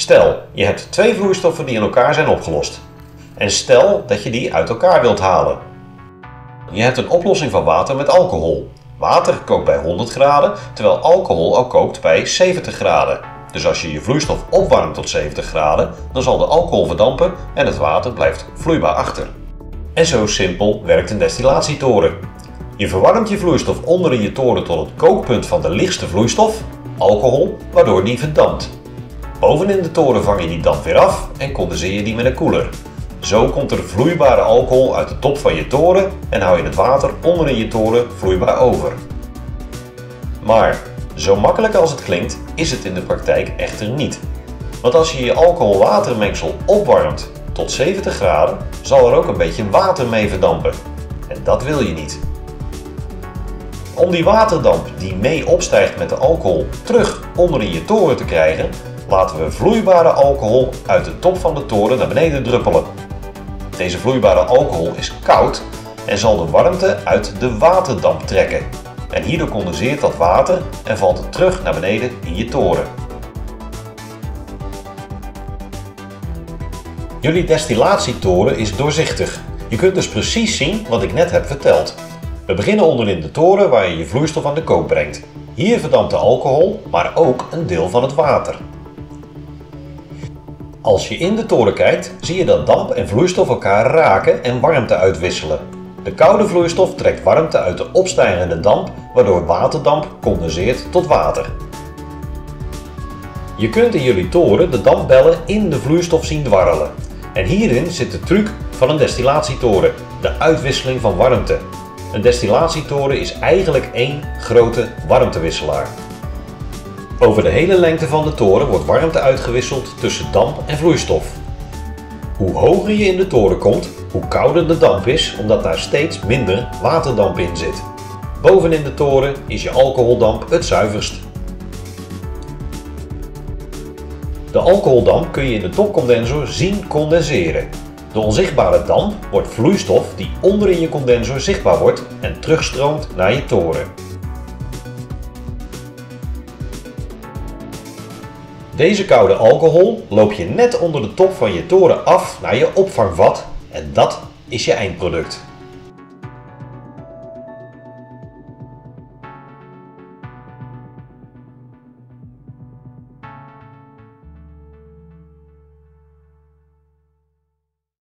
Stel, je hebt twee vloeistoffen die in elkaar zijn opgelost. En stel dat je die uit elkaar wilt halen. Je hebt een oplossing van water met alcohol. Water kookt bij 100 graden, terwijl alcohol al kookt bij 70 graden. Dus als je je vloeistof opwarmt tot 70 graden, dan zal de alcohol verdampen en het water blijft vloeibaar achter. En zo simpel werkt een destillatietoren. Je verwarmt je vloeistof onder in je toren tot het kookpunt van de lichtste vloeistof, alcohol, waardoor die verdampt. Bovenin de toren vang je die damp weer af en condenseer je die met een koeler. Zo komt er vloeibare alcohol uit de top van je toren en hou je het water onderin je toren vloeibaar over. Maar zo makkelijk als het klinkt, is het in de praktijk echter niet. Want als je je alcohol-watermengsel opwarmt tot 70 graden, zal er ook een beetje water mee verdampen. En dat wil je niet. Om die waterdamp die mee opstijgt met de alcohol terug onder in je toren te krijgen, laten we vloeibare alcohol uit de top van de toren naar beneden druppelen. Deze vloeibare alcohol is koud en zal de warmte uit de waterdamp trekken. En hierdoor condenseert dat water en valt het terug naar beneden in je toren. Jullie destillatietoren is doorzichtig. Je kunt dus precies zien wat ik net heb verteld. We beginnen onderin de toren waar je je vloeistof aan de kook brengt. Hier verdampt de alcohol, maar ook een deel van het water. Als je in de toren kijkt, zie je dat damp en vloeistof elkaar raken en warmte uitwisselen. De koude vloeistof trekt warmte uit de opstijgende damp, waardoor waterdamp condenseert tot water. Je kunt in jullie toren de dampbellen in de vloeistof zien dwarrelen. En hierin zit de truc van een destillatietoren, de uitwisseling van warmte. Een destillatietoren is eigenlijk één grote warmtewisselaar. Over de hele lengte van de toren wordt warmte uitgewisseld tussen damp en vloeistof. Hoe hoger je in de toren komt, hoe kouder de damp is, omdat daar steeds minder waterdamp in zit. Bovenin de toren is je alcoholdamp het zuiverst. De alcoholdamp kun je in de topcondensor zien condenseren. De onzichtbare damp wordt vloeistof die onder in je condensor zichtbaar wordt en terugstroomt naar je toren. Deze koude alcohol loop je net onder de top van je toren af naar je opvangvat en dat is je eindproduct.